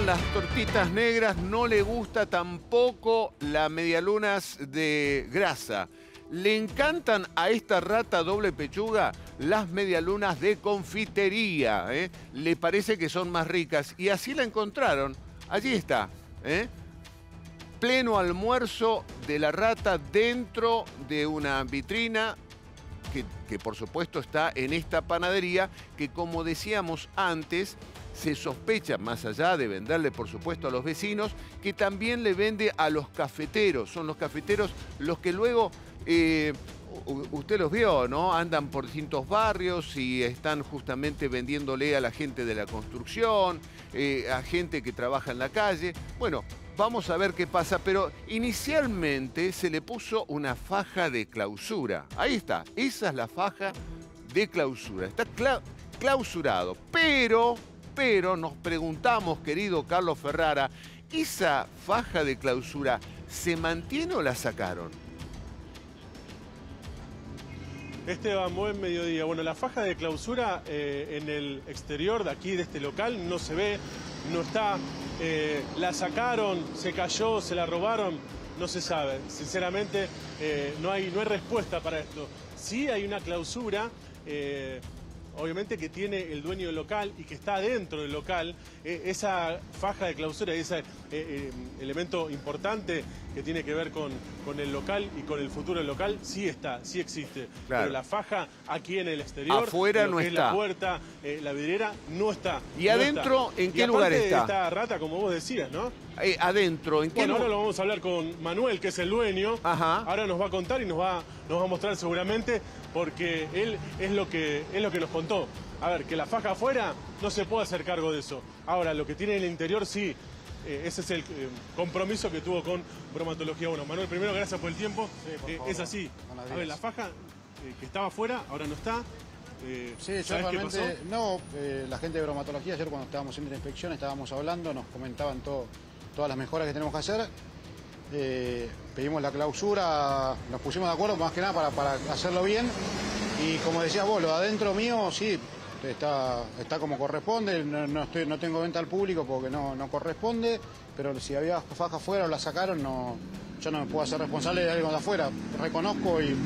las tortitas negras, no le gusta tampoco las medialunas de grasa. Le encantan a esta rata doble pechuga las medialunas de confitería. ¿eh? Le parece que son más ricas y así la encontraron. Allí está. ¿eh? Pleno almuerzo de la rata dentro de una vitrina que por supuesto está en esta panadería que como decíamos antes se sospecha, más allá de venderle por supuesto a los vecinos, que también le vende a los cafeteros. Son los cafeteros los que luego, eh, usted los vio, ¿no? Andan por distintos barrios y están justamente vendiéndole a la gente de la construcción, eh, a gente que trabaja en la calle. Bueno, vamos a ver qué pasa, pero inicialmente se le puso una faja de clausura. Ahí está, esa es la faja de clausura. Está clausurado, pero pero nos preguntamos, querido Carlos Ferrara, ¿esa faja de clausura se mantiene o la sacaron? Esteban, buen mediodía. Bueno, la faja de clausura eh, en el exterior de aquí, de este local, no se ve, no está. Eh, la sacaron, se cayó, se la robaron, no se sabe. Sinceramente, eh, no, hay, no hay respuesta para esto. Sí hay una clausura obviamente que tiene el dueño del local y que está dentro del local, eh, esa faja de clausura, ese eh, eh, elemento importante que tiene que ver con, con el local y con el futuro del local, sí está, sí existe. Pero la faja aquí en el exterior, afuera no está. la puerta, la vidriera, no está. ¿Y adentro en qué lugar está? esta rata, como vos decías, ¿no? Adentro, ¿en qué Bueno, ahora lo vamos a hablar con Manuel, que es el dueño. Ajá. Ahora nos va a contar y nos va, nos va a mostrar seguramente, porque él es lo que, es lo que nos contó. A ver, que la faja afuera no se puede hacer cargo de eso. Ahora, lo que tiene en el interior sí. Eh, ese es el eh, compromiso que tuvo con Bromatología 1. Manuel, primero, gracias por el tiempo. Eh, es así. A ver, la faja que estaba afuera, ahora no está. sí, yo realmente, no, la gente de bromatología, ayer cuando estábamos en la inspección, estábamos hablando, nos comentaban todo, todas las mejoras que tenemos que hacer. pedimos la clausura, nos pusimos de acuerdo más que nada para, para hacerlo bien. Y como decías vos, lo de adentro mío, sí, está, está como corresponde, no, estoy, no tengo venta al público porque no, no corresponde, pero si había faja afuera o la sacaron, no, yo no me puedo hacer responsable de algo de afuera. Reconozco y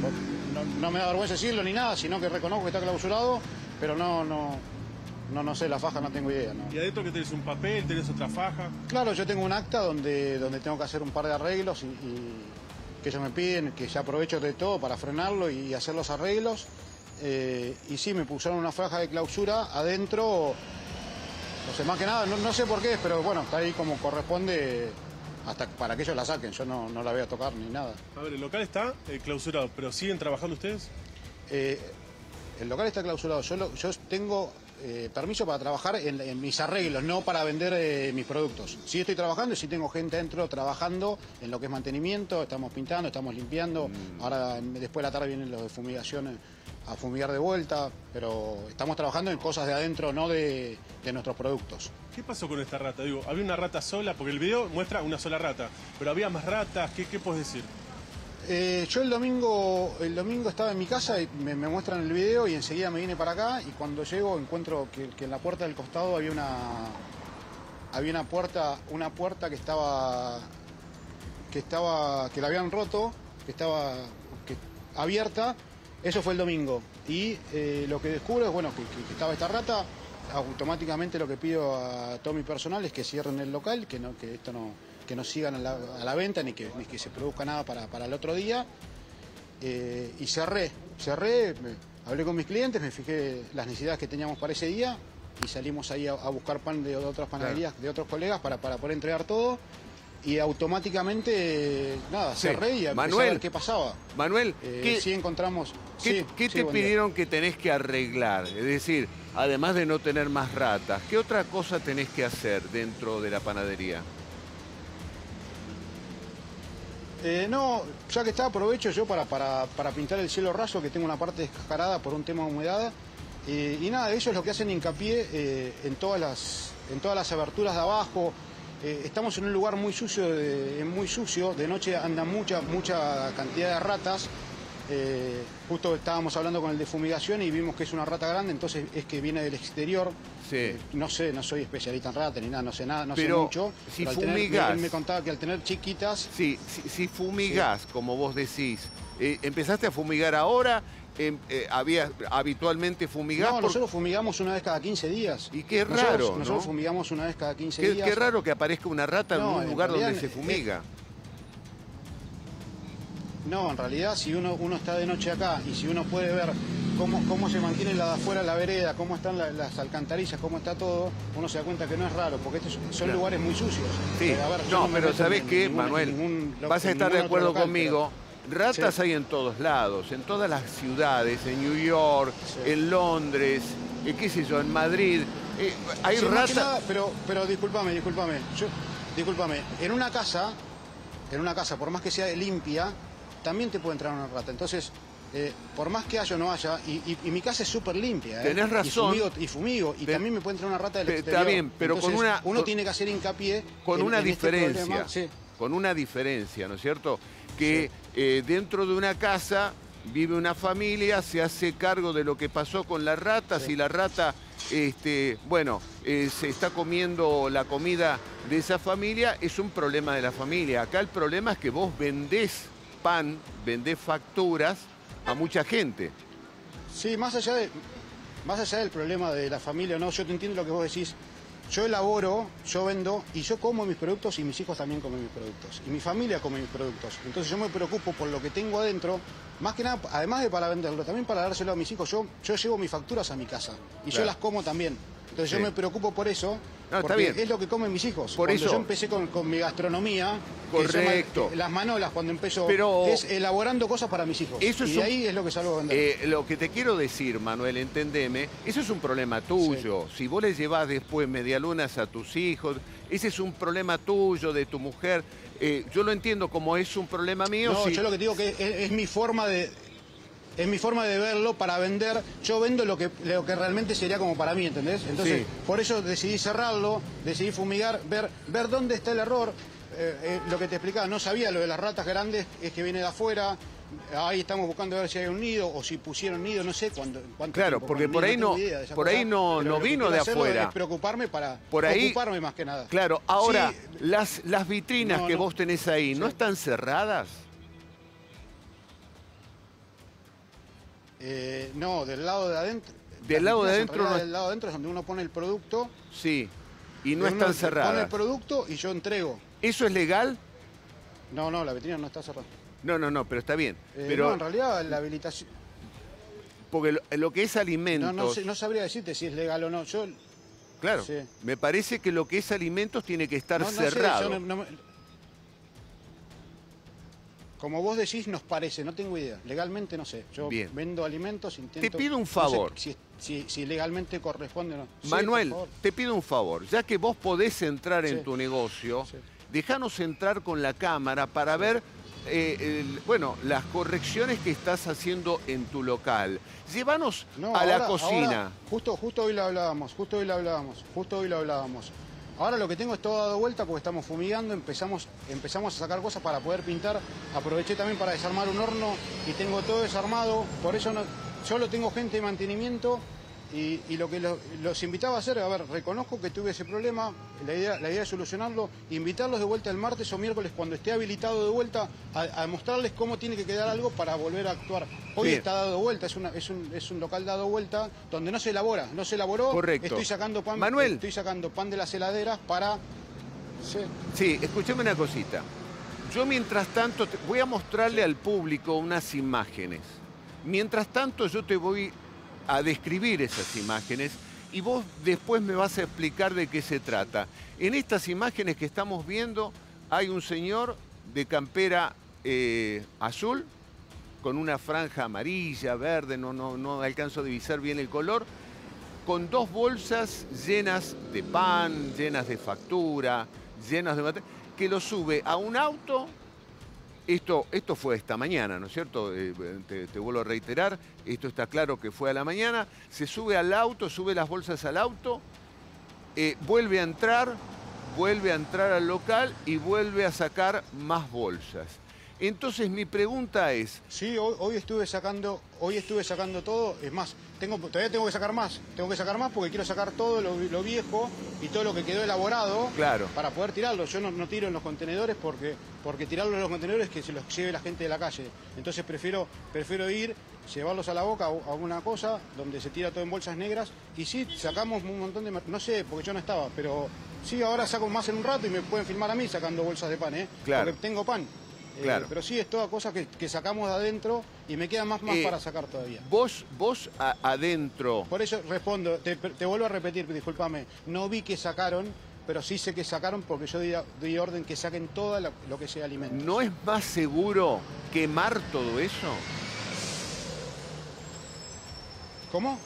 no, me da vergüenza decirlo ni nada, sino que reconozco que está clausurado, pero no, no, no, no sé, la faja no tengo idea. ¿Y adentro que tenés un papel, tenés otra faja? Claro, yo tengo un acta donde, donde tengo que hacer un par de arreglos y, que ellos me piden, que ya aprovecho de todo para frenarlo y hacer los arreglos. Eh, y sí, me pusieron una faja de clausura adentro, no sé, más que nada, no, sé por qué, pero bueno, está ahí como corresponde hasta para que ellos la saquen, yo no, la voy a tocar ni nada. A ver, el local está eh, clausurado, pero ¿siguen trabajando ustedes? Eh, el local está clausurado, yo, yo tengo permiso para trabajar en, mis arreglos, no para vender mis productos. Sí estoy trabajando y sí tengo gente dentro trabajando en lo que es mantenimiento, estamos pintando, estamos limpiando, mm. ahora después de la tarde vienen los de fumigaciones a fumigar de vuelta, pero estamos trabajando en cosas de adentro, no de, nuestros productos. ¿Qué pasó con esta rata? Digo, había una rata sola, porque el video muestra una sola rata, pero había más ratas, ¿qué, qué puedes decir? Eh, yo el domingo, el domingo estaba en mi casa y me, muestran el video y enseguida me vine para acá y cuando llego encuentro que, en la puerta del costado había una había una puerta, una puerta que estaba que estaba que la habían roto, que estaba abierta eso fue el domingo. Y eh, lo que descubro es bueno, que, estaba esta rata. Automáticamente lo que pido a todo mi personal es que cierren el local, que, no, que esto no, que no sigan a la, venta ni que, ni que se produzca nada para, el otro día. Eh, y cerré, cerré, hablé con mis clientes, me fijé las necesidades que teníamos para ese día y salimos ahí a, buscar pan de, otras panaderías, de otros colegas para, para poder entregar todo y automáticamente, nada, cerré y Manuel, a ver qué pasaba. Manuel, eh, ¿qué, sí encontramos... ¿Qué, te pidieron que tenés que arreglar? Es decir, además de no tener más ratas, ¿qué otra cosa tenés que hacer dentro de la panadería? Eh, no, ya que está, aprovecho yo para, para, pintar el cielo raso, que tengo una parte descascarada por un tema de humedad. Eh, y nada, es lo que hacen hincapié en, todas las, en todas las aberturas de abajo, eh, estamos en un lugar muy sucio, de, muy sucio, de noche anda mucha, mucha cantidad de ratas eh, justo estábamos hablando con el de fumigación y vimos que es una rata grande, entonces es que viene del exterior. Sí. Eh, no sé, no soy especialista en rata ni nada, no sé nada, no Pero sé mucho. si pero tener- él me contaba que al tener chiquitas, Sí, si, si fumigás, como vos decís, eh, ¿empezaste a fumigar ahora? Em, eh, ¿Había habitualmente fumigás? no, por- nosotros fumigamos una vez cada 15 días. Y qué Nosotros- raro, ¿no? Nosotros fumigamos una vez cada 15 Qué, días. qué raro que aparezca una rata No, en un lugar donde se fumiga. No, en realidad si uno, uno está de noche acá y si uno puede ver cómo, cómo se mantiene la de afuera la vereda, cómo están la- las alcantarillas, cómo está todo, uno se da cuenta que no es raro, porque estos son Claro. lugares muy sucios. Sí, a ver, yo no, pero ¿sabés qué, ningún- Manuel? ningún Vas a estar de acuerdo local, conmigo. Ratas Sí. hay en todos lados, en todas las ciudades, en New York, Sí. en Londres, eh, qué sé yo, en Madrid. Eh, hay Sí, ratas. nada, pero, pero discúlpame, discúlpame. Yo, discúlpame, en una casa, en una casa, por más que sea limpia, también te puede entrar una rata. Entonces, eh, por más que haya o no haya, y, y- y mi casa es súper limpia. ¿eh? Tenés razón. Y fumigo, y, fumigo, y Te- también me puede entrar una rata del Te- exterior. está bien, pero con una- Uno con- tiene que hacer hincapié con en- una en este diferencia, problema. Sí. con una diferencia, ¿no es cierto? Que eh, dentro de una casa vive una familia, se hace cargo de lo que pasó con la rata, Sí. si la rata, este, bueno, eh, se está comiendo la comida de esa familia, es un problema de la familia. Acá el problema es que vos vendés pan, vendés facturas a mucha gente. Sí, más allá, de, más allá del problema de la familia, no, yo te entiendo lo que vos decís. Yo elaboro, yo vendo y yo como mis productos y mis hijos también comen mis productos. Y mi familia come mis productos. Entonces yo me preocupo por lo que tengo adentro, más que nada, además de para venderlo, también para dárselo a mis hijos. Yo, yo llevo mis facturas a mi casa y Claro. yo las como también. Entonces Sí. yo me preocupo por eso, No, está porque bien. es lo que comen mis hijos. Por cuando eso- yo empecé con, con mi gastronomía, Correcto. las manolas cuando empezó, Pero- es elaborando cosas para mis hijos. Eso y es de un- ahí es lo que salgo a. Eh, lo que te quiero decir, Manuel, entendeme, eso es un problema tuyo. Si vos le llevas después medialunas a tus hijos, ese es un problema tuyo, de tu mujer. Eh, yo lo entiendo como es un problema mío. No, si- yo lo que digo que es, es mi forma de es mi forma de verlo para vender. Yo vendo lo que lo que realmente sería como para mí, ¿entendés? Entonces, Sí. por eso decidí cerrarlo, decidí fumigar, ver ver dónde está el error. Eh, eh, lo que te explicaba, no sabía lo de las ratas grandes, es que viene de afuera. Ahí estamos buscando a ver si hay un nido o si pusieron nido, no sé cuándo. cuánto Claro, tiempo, porque por ahí no- por ahí no- no vino de afuera. Es preocuparme para Por ahí- ocuparme más que nada. Claro, ahora, Sí, las, las vitrinas No, que vos tenés ahí, ¿no Sí. están cerradas? Eh, no, del lado de adentro. Del lado de adentro no- Del lado de adentro es donde uno pone el producto. Sí. Y no están Pone el cerradas. producto y yo entrego. ¿Eso es legal? No, no, la vitrina no está cerrada. No, no, no, pero está bien. Eh, pero no, en realidad la habilitación. porque lo, lo que es alimentos, No, no, no sabría decirte si es legal o no. Yo. claro, sí. me parece que lo que es alimentos tiene que estar no, sé, cerrado. yo Como vos decís, nos parece, no tengo idea. Legalmente no sé. Yo Bien. vendo alimentos, intento. pido un no sé favor. si, si- si legalmente corresponde o no. Manuel, te pido un favor, ya que vos podés entrar en Sí. tu negocio, Sí. déjanos entrar con la cámara para ver, eh, el- bueno, las correcciones que estás haciendo en tu local. Llévanos No, a la cocina. ahora, justo, justo hoy lo hablábamos, justo hoy lo hablábamos, justo hoy lo hablábamos. Ahora lo que tengo es todo dado vuelta porque estamos fumigando, empezamos, empezamos a sacar cosas para poder pintar. Aproveché también para desarmar un horno y tengo todo desarmado. Por eso solo tengo gente de mantenimiento y, y lo que lo- los invitaba a hacer, a ver, reconozco que tuve ese problema, la idea, la idea es solucionarlo, invitarlos de vuelta el martes o miércoles cuando esté habilitado de vuelta a, a mostrarles cómo tiene que quedar algo para volver a actuar. Hoy Bien. está dado vuelta, es, una- es, un, es un local dado vuelta donde no se elabora, no se elaboró. Correcto. Estoy sacando pan, Manuel. estoy sacando pan de las heladeras para. Sí. Sí, escúchame una cosita. Yo mientras tanto te- voy a mostrarle al público unas imágenes. Mientras tanto yo te voy a describir esas imágenes y vos después me vas a explicar de qué se trata. En estas imágenes que estamos viendo hay un señor de campera eh, azul con una franja amarilla, verde, no, no, no alcanzo a divisar bien el color, con dos bolsas llenas de pan, llenas de factura, llenas de que lo sube a un auto. Esto, esto fue esta mañana, ¿no es cierto? Eh, te, te vuelvo a reiterar, esto está claro que fue a la mañana. Se sube al auto, sube las bolsas al auto, eh, vuelve a entrar, vuelve a entrar al local y vuelve a sacar más bolsas. Entonces mi pregunta es, Sí, hoy, hoy estuve sacando, hoy estuve sacando todo, es más, tengo, todavía tengo que sacar más, tengo que sacar más porque quiero sacar todo lo, lo viejo y todo lo que quedó elaborado Claro. para poder tirarlo. Yo no, no tiro en los contenedores porque, porque tirarlo en los contenedores es que se los lleve la gente de la calle. Entonces prefiero, prefiero ir, llevarlos a la boca o a alguna cosa donde se tira todo en bolsas negras y sí, sacamos un montón de... No sé, porque yo no estaba, pero sí, ahora saco más en un rato y me pueden filmar a mí sacando bolsas de pan, ¿eh? Claro. Porque tengo pan. Eh, Claro. pero sí, es toda cosa que, que sacamos de adentro y me queda más, más Eh, para sacar todavía. vos, vos a- adentro, Por eso respondo, te, te vuelvo a repetir, discúlpame, no vi que sacaron, pero sí sé que sacaron porque yo di, di orden que saquen todo lo, lo que sea alimento. ¿no es más seguro quemar todo eso? ¿Cómo?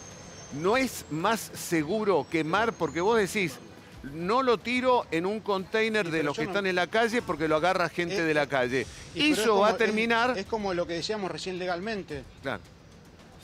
¿No es más seguro quemar? Porque vos decís, no lo tiro en un container de los que no- están en la calle porque lo agarra gente Eh, de la calle. Es Eso como- va a terminar... Es, como lo que decíamos recién legalmente. Claro.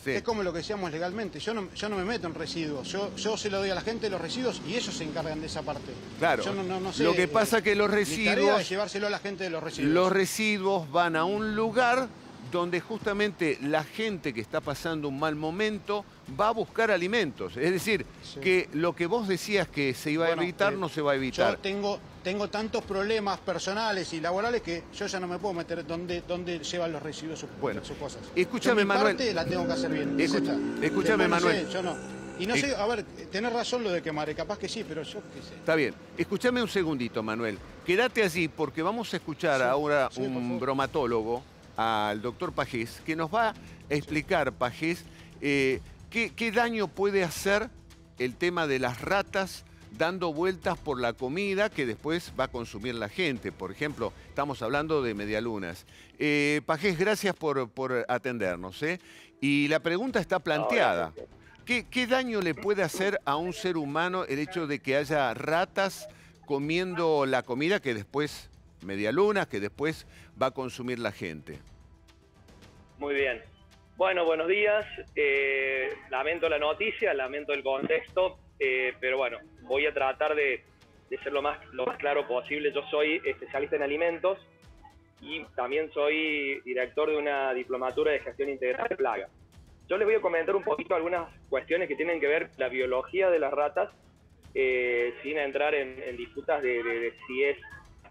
Sí. Es como lo que decíamos legalmente. Yo no, yo no me meto en residuos. Yo, yo se lo doy a la gente los residuos y ellos se encargan de esa parte. Claro. Yo no, sé, Lo que eh, pasa que los Mi tarea residuos... es llevárselo a la gente de los residuos. Los residuos van a un lugar donde justamente la gente que está pasando un mal momento va a buscar alimentos. Es decir, Sí. que lo que vos decías que se iba Bueno, a evitar eh, no se va a Yo evitar. tengo, tengo tantos problemas personales y laborales que yo ya no me puedo meter donde, donde llevan los residuos sus, Bueno, sus cosas. escúchame, Yo mi Manuel. parte la tengo que hacer bien. Escúchame, Después no sé, Manuel. yo no. Y no Eh, sé, a ver, tenés razón lo de quemar, eh, capaz que sí, pero yo qué sé. Está bien. Escúchame un segundito, Manuel. Quédate allí porque vamos a escuchar Sí, ahora sí, un bromatólogo, al doctor Pajés, que nos va a explicar, Pajés, eh, qué, qué daño puede hacer el tema de las ratas dando vueltas por la comida que después va a consumir la gente. Por ejemplo, estamos hablando de medialunas. Eh, Pajés, gracias por, por atendernos. ¿eh? Y la pregunta está planteada. ¿Qué, qué daño le puede hacer a un ser humano el hecho de que haya ratas comiendo la comida que después, medialunas, que después va a consumir la gente? Muy bien. Bueno, buenos días. Eh, lamento la noticia, lamento el contexto, eh, pero bueno, voy a tratar de, ser lo más, claro posible. Yo soy especialista en alimentos y también soy director de una diplomatura de gestión integral de plagas. Yo les voy a comentar un poquito algunas cuestiones que tienen que ver la biología de las ratas, eh, sin entrar en, disputas de si es,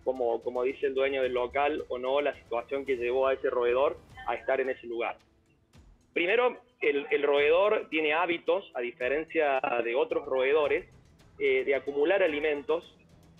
como, como dice el dueño del local o no, la situación que llevó a ese roedor a estar en ese lugar. Primero, el, el roedor tiene hábitos, a diferencia de otros roedores, eh, de acumular alimentos.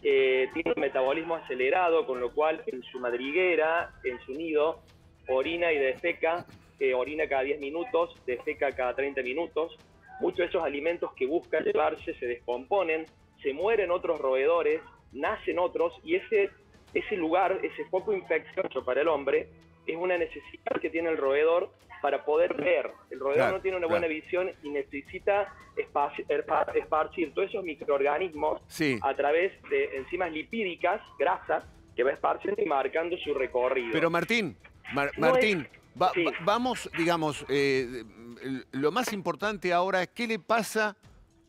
eh, tiene un metabolismo acelerado, con lo cual en su madriguera, en su nido, orina y defeca, eh, orina cada 10 minutos, defeca cada 30 minutos. Muchos de esos alimentos que busca llevarse se descomponen, se mueren otros roedores, nacen otros, y ese, ese lugar, ese foco infeccioso para el hombre, es una necesidad que tiene el roedor para poder ver. El roedor Claro, no tiene una claro. buena visión y necesita esparci- espa- esparcir todos esos microorganismos Sí. a través de enzimas lipídicas, grasas, que va esparciendo y marcando su recorrido. Pero Martín, Mar- No Martín, es- va- sí. va- vamos, digamos, eh, lo más importante ahora es qué le pasa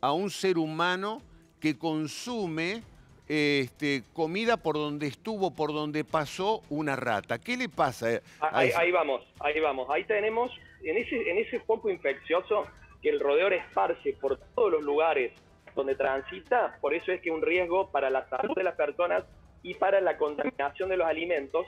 a un ser humano que consume este, comida por donde estuvo, por donde pasó una rata. ¿Qué le pasa? a Ah, Ahí, vamos, ahí vamos. Ahí tenemos, en ese, en ese foco infeccioso que el roedor esparce por todos los lugares donde transita, por eso es que un riesgo para la salud de las personas y para la contaminación de los alimentos,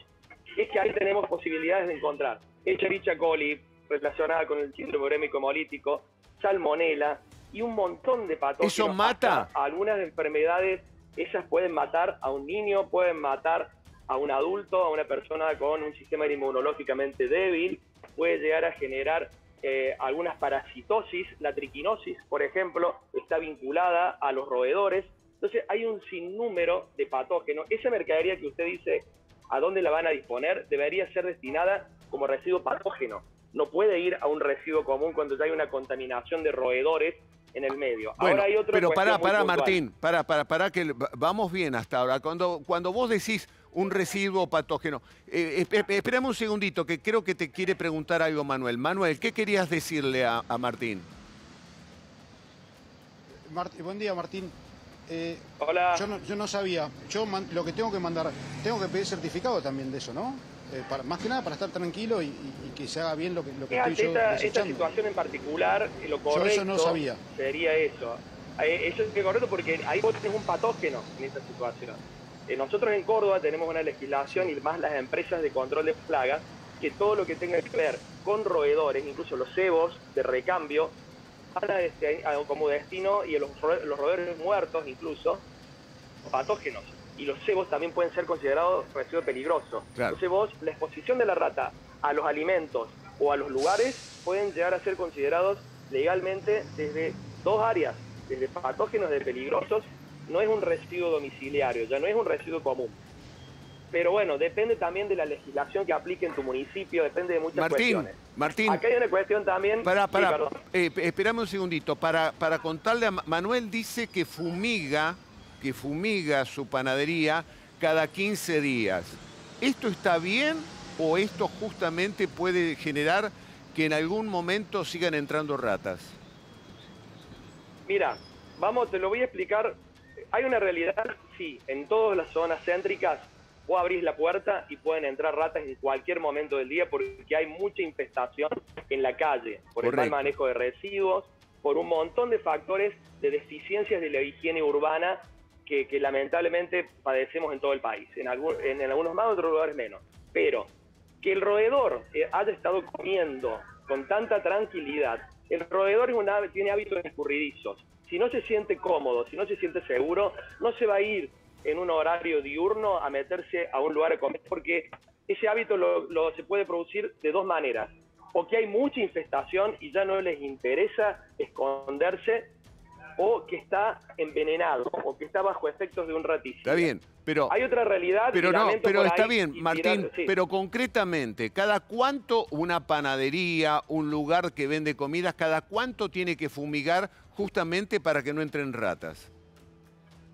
es que ahí tenemos posibilidades de encontrar Echerichia coli, relacionada con el síndrome urémico hemolítico, salmonela y un montón de patógenos. ¿Eso mata? Algunas enfermedades, esas pueden matar a un niño, pueden matar a un adulto, a una persona con un sistema inmunológicamente débil, puede llegar a generar eh, algunas parasitosis, la triquinosis, por ejemplo, está vinculada a los roedores. Entonces hay un sinnúmero de patógenos. Esa mercadería que usted dice, ¿a dónde la van a disponer? Debería ser destinada como residuo patógeno. No puede ir a un residuo común cuando ya hay una contaminación de roedores en el medio. Bueno, ahora hay otra pero pará, pará. Martín, pará, pará, pará, que va- vamos bien hasta ahora. Cuando, cuando vos decís un residuo patógeno, eh, esp- espérame un segundito, que creo que te quiere preguntar algo Manuel. Manuel, ¿qué querías decirle a, a Martín? Mart- buen día, Martín. Eh, Hola. yo, no, yo no sabía. Yo lo que tengo que mandar, tengo que pedir certificado también de eso, ¿no? Eh, para, más que nada para estar tranquilo y, y- y que se haga bien lo que, lo que estoy yo esta- esta situación en particular, eh, lo correcto eso no sabía. sería eso. Eh, Eso es correcto porque ahí vos tenés un patógeno en esta situación. Nosotros en Córdoba tenemos una legislación y más las empresas de control de plagas que todo lo que tenga que ver con roedores, incluso los cebos de recambio, van a desti- a- como destino y los, ro- los roedores muertos incluso, patógenos. Y los cebos también pueden ser considerados residuos peligrosos. Claro. Entonces vos, la exposición de la rata a los alimentos o a los lugares pueden llegar a ser considerados legalmente desde dos áreas, desde patógenos de peligrosos, no es un residuo domiciliario, ya no es un residuo común. Pero bueno, depende también de la legislación que aplique en tu municipio, depende de muchas Martín, cuestiones. Martín, Acá hay una cuestión también... Pará, Sí, pará, perdón. eh, esperame un segundito. Para, para contarle a Ma- Manuel dice que fumiga, que fumiga su panadería cada 15 días. ¿Esto está bien o esto justamente puede generar que en algún momento sigan entrando ratas? Mira, vamos, te lo voy a explicar. Hay una realidad, sí, en todas las zonas céntricas vos abrís la puerta y pueden entrar ratas en cualquier momento del día porque hay mucha infestación en la calle, por el mal manejo de residuos, por un montón de factores de deficiencias de la higiene urbana que, lamentablemente padecemos en todo el país, en, algunos más, en otros lugares menos. Pero que el roedor eh, haya estado comiendo con tanta tranquilidad, el roedor tiene hábitos escurridizos. Si no se siente cómodo, si no se siente seguro, no se va a ir en un horario diurno a meterse a un lugar a comer, porque ese hábito lo, lo- se puede producir de dos maneras. O que hay mucha infestación y ya no les interesa esconderse, o que está envenenado, o que está bajo efectos de un raticida. Está bien, pero... Hay otra realidad. Pero no, pero está ahí bien, Martín, tirar- sí. pero concretamente, ¿cada cuánto una panadería, un lugar que vende comidas, cada cuánto tiene que fumigar justamente para que no entren ratas?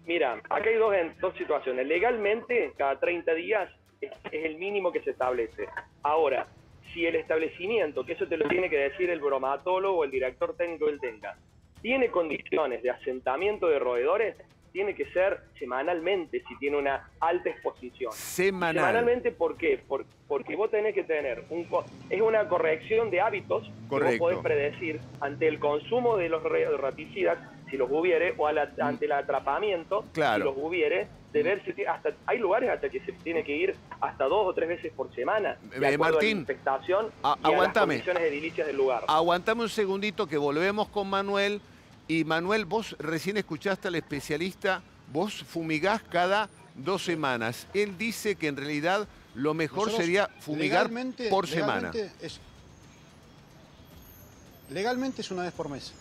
Mira, acá hay dos, dos situaciones. Legalmente, cada 30 días es, es el mínimo que se establece. Ahora, si el establecimiento, que eso te lo tiene que decir el bromatólogo o el director técnico del tenga, tiene condiciones de asentamiento de roedores, tiene que ser semanalmente si tiene una alta exposición. Semanal. Semanalmente, ¿por qué? Por- porque vos tenés que tener, un es una corrección de hábitos que Correcto. vos podés predecir ante el consumo de los raticidas, si los hubiere, o la- ante el atrapamiento. Claro. si los hubiere, de ver si hasta hay lugares hasta que se tiene que ir hasta dos o tres veces por semana, de Eh, a la Martín, infestación a- y a las aguántame. condiciones edilicias del lugar. Aguantame un segundito que volvemos con Manuel. Y Manuel, vos recién escuchaste al especialista, vos fumigás cada dos semanas. Él dice que en realidad lo mejor Nosotros sería fumigar legalmente- por semana. legalmente Es, legalmente es una vez por mes.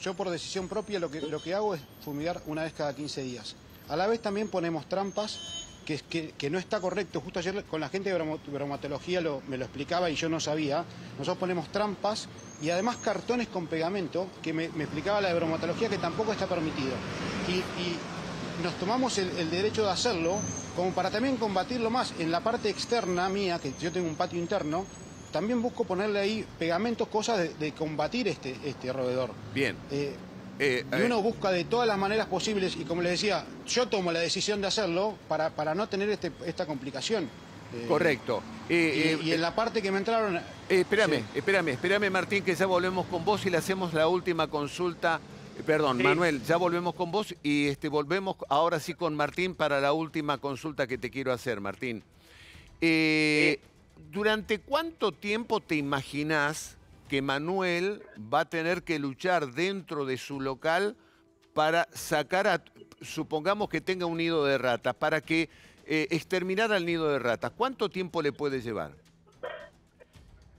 Yo por decisión propia lo que, lo que hago es fumigar una vez cada 15 días. A la vez también ponemos trampas, que, que, que no está correcto. Justo ayer con la gente de bromatología lo- me lo explicaba y yo no sabía. Nosotros ponemos trampas y además cartones con pegamento, que me, me explicaba la de bromatología que tampoco está permitido. Y, y nos tomamos el, el derecho de hacerlo como para también combatirlo más. En la parte externa mía, que yo tengo un patio interno, también busco ponerle ahí pegamentos, cosas de, de combatir este, este roedor. Bien. Eh, Eh, y eh, uno busca de todas las maneras posibles, y como le decía, yo tomo la decisión de hacerlo para, para no tener este- esta complicación. Eh, correcto. Y, Eh, eh, y en la parte que me entraron... Eh, espérame, Sí. espérame, espérame Martín, que ya volvemos con vos y le hacemos la última consulta. Eh, Perdón, Sí. Manuel, ya volvemos con vos y este, volvemos ahora sí con Martín para la última consulta que te quiero hacer, Martín. Eh, ¿Durante cuánto tiempo te imaginás que Manuel va a tener que luchar dentro de su local para sacar a, supongamos que tenga un nido de ratas, para que eh, exterminar al nido de ratas? ¿Cuánto tiempo le puede llevar?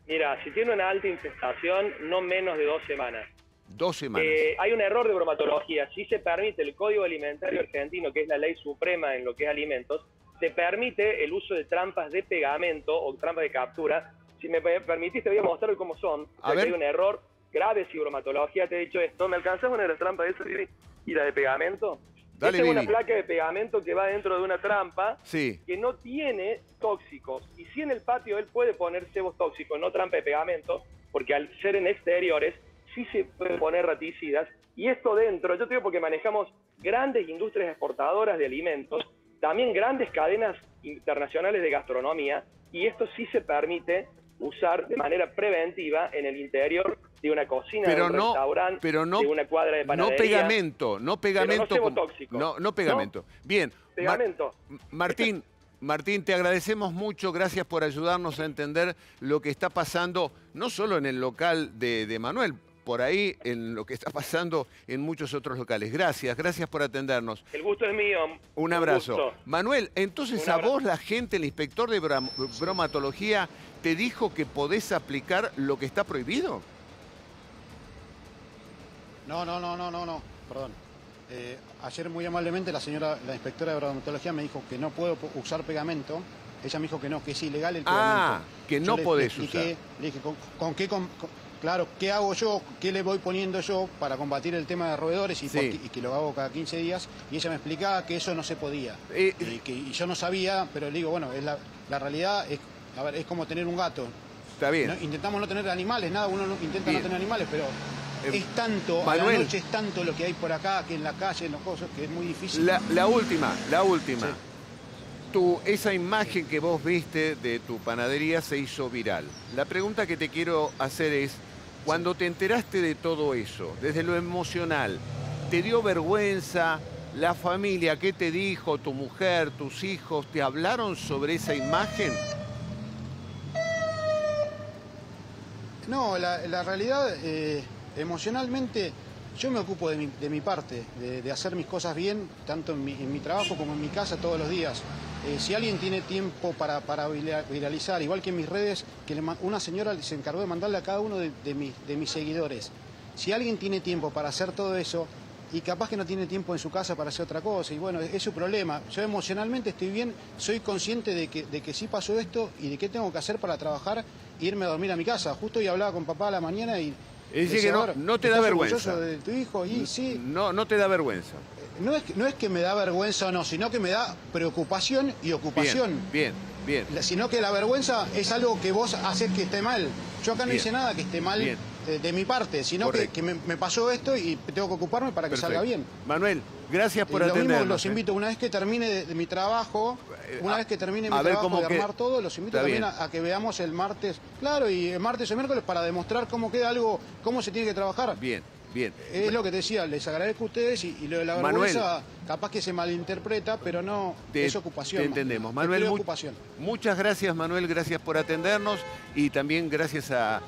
Mira, si tiene una alta infestación, no menos de dos semanas. Dos semanas. Eh, hay un error de bromatología. Si se permite el Código Alimentario Argentino, que es la ley suprema en lo que es alimentos, se permite el uso de trampas de pegamento o trampas de captura. Si me pe- permitís, te voy a mostrar cómo son. A que ver. hay un error grave si bromatología te he dicho esto. ¿Me alcanzás una de las trampas de eso, Vivi? ¿Y la de pegamento? Dale, Esta es una placa de pegamento que va dentro de una trampa Sí. que no tiene tóxicos. Y si en el patio él puede poner cebos tóxicos, no trampa de pegamento, porque al ser en exteriores sí se puede poner raticidas. Y esto dentro, yo te digo porque manejamos grandes industrias exportadoras de alimentos, también grandes cadenas internacionales de gastronomía, y esto sí se permite usar de manera preventiva en el interior de una cocina, Pero de un no- restaurante, pero no- de una cuadra de No panadería. pegamento, no pegamento. como- tóxico. No, no pegamento. Bien. Mar- Pegamento. Martín, Martín, te agradecemos mucho, gracias por ayudarnos a entender lo que está pasando, no solo en el local de, de Manuel, por ahí en lo que está pasando en muchos otros locales. Gracias, gracias por atendernos. El gusto es mío. Un abrazo. gusto. Manuel, entonces Un a abrazo. vos la gente, el inspector de bromatología, te dijo que podés aplicar lo que está prohibido. No, no, no, no, no, no, perdón. Eh, ayer muy amablemente la señora, la inspectora de bromatología me dijo que no puedo usar pegamento. Ella me dijo que no, que es ilegal el pegamento. Ah, que Yo no le- podés le expliqué, usar. Le dije, ¿con, con qué, con- con- claro, qué hago yo? ¿Qué le voy poniendo yo para combatir el tema de roedores y, Sí. por qué- y que lo hago cada 15 días? Y ella me explicaba que eso no se podía. Eh, y, que, y yo no sabía, pero le digo, bueno, es la, la realidad es, a ver, es como tener un gato. Está bien. No, intentamos no tener animales, nada, uno no- intenta Bien. no tener animales, pero Eh, es tanto, a la noche es tanto lo que hay por acá, que en la calle, en los cosas, que es muy difícil. La, la última, la última. Sí. Tu, esa imagen que vos viste de tu panadería se hizo viral. La pregunta que te quiero hacer es, cuando te enteraste de todo eso, desde lo emocional, ¿te dio vergüenza? ¿La familia qué te dijo? ¿Tu mujer, tus hijos te hablaron sobre esa imagen? No, la, realidad, eh, emocionalmente, yo me ocupo de mi, parte, de, hacer mis cosas bien, tanto en mi trabajo como en mi casa todos los días. Eh, si alguien tiene tiempo para, para vira- viralizar, igual que en mis redes, que una señora se encargó de mandarle a cada uno de, mis, seguidores. Si alguien tiene tiempo para hacer todo eso, y capaz que no tiene tiempo en su casa para hacer otra cosa, y bueno, es, es su problema. Yo emocionalmente estoy bien, soy consciente de que, de que sí pasó esto y de qué tengo que hacer para trabajar e irme a dormir a mi casa. Justo hoy hablaba con papá a la mañana y... Es decir, que no- "A ver, no te da ¿estás vergüenza". orgulloso de tu hijo? Y sí, No, no te da vergüenza. no es, que- no es que me da vergüenza o no, sino que me da preocupación y ocupación. Bien, bien, Sino que la vergüenza es algo que vos haces que esté mal. Yo acá no Bien. hice nada que esté mal Bien. De, mi parte, sino que, Correcto. que me, me pasó esto y tengo que ocuparme para que salga bien. Manuel, gracias por Y lo mismo atendernos. los ¿eh? invito, una vez que termine de, de mi trabajo, Eh, una a- vez que termine mi trabajo cómo de que- armar todo, los invito Está también a, a que veamos el martes, claro, y el martes o miércoles para demostrar cómo queda algo, cómo se tiene que trabajar. Bien, bien. Es lo que te decía, les agradezco a ustedes y, y lo de la Manuel. vergüenza capaz que se malinterpreta, pero no, Te- es ocupación. Te entendemos. Manuel, mu- preocupación. muchas gracias, Manuel. Gracias por atendernos y también gracias a,